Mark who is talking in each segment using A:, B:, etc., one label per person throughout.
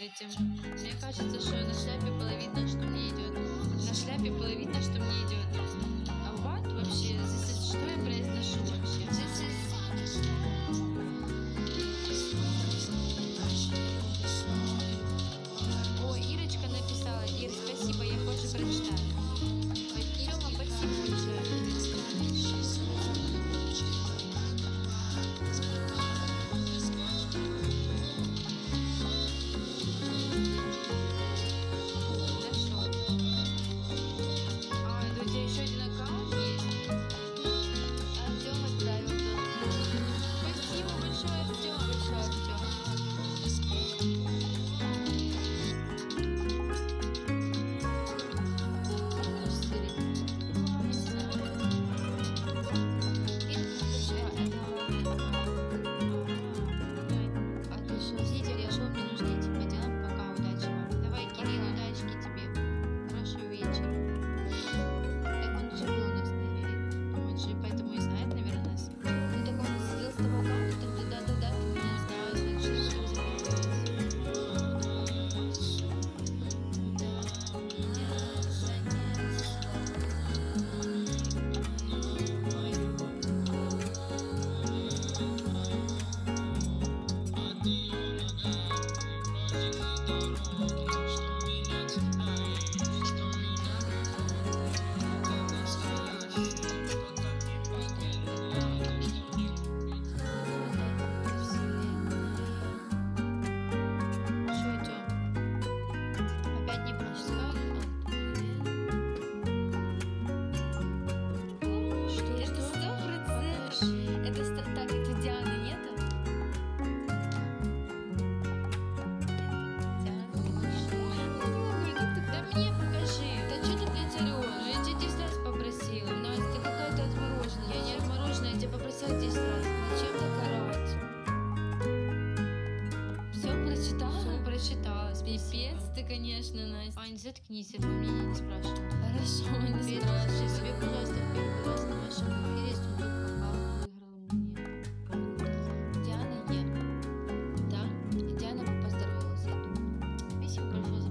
A: этим. Мне кажется, что на шляпе было видно, что мне идет. На шляпе было видно, что мне идет. А what вообще? Is- что я произношу вообще? This is...
B: прочитала?
A: Все прочитала.
B: Пипец ты, конечно, Настя.
A: Ань, заткнись, этого мнения не спрашивай.
B: Хорошо, не спрашивай.
A: себе, пожалуйста, в первый раз на вашем эфире выиграла мне. Диана Е. Да, Диана поздоровалась, я думаю. Спасибо большое за.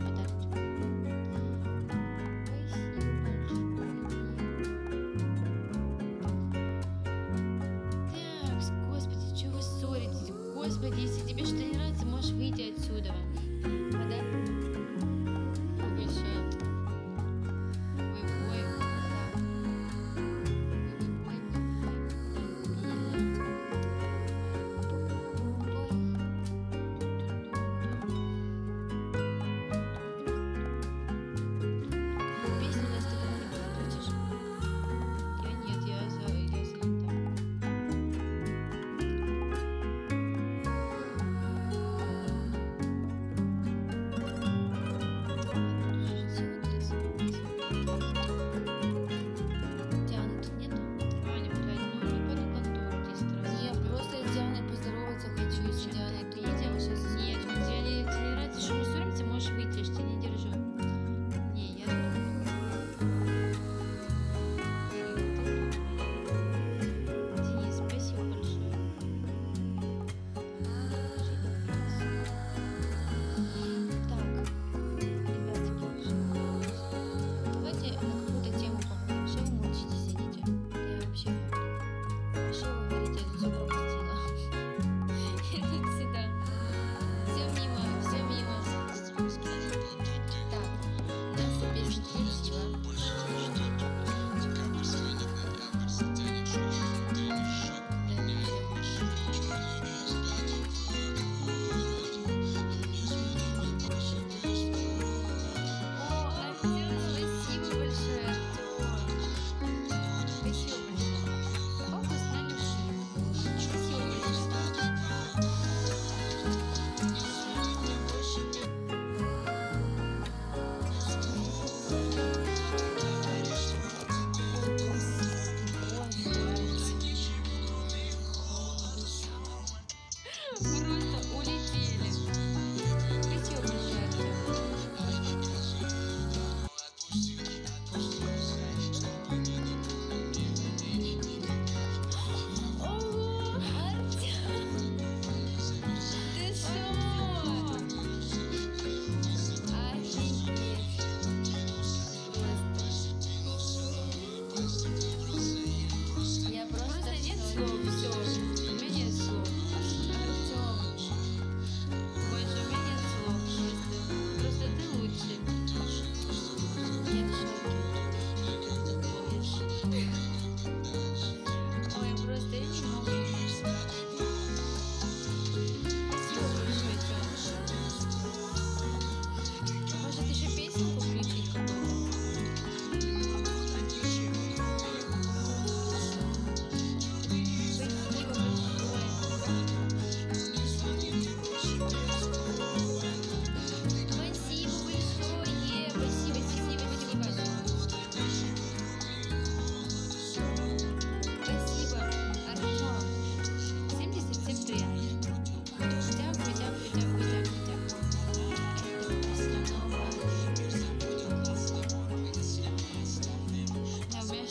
A: Так, господи, чего вы ссоритесь? Господи, если тебе что-то не нравится, можешь выйти отсюда. 好的。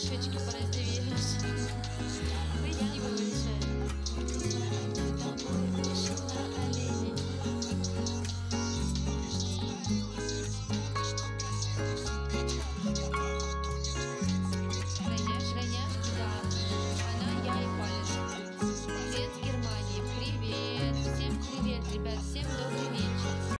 A: решетики полезли.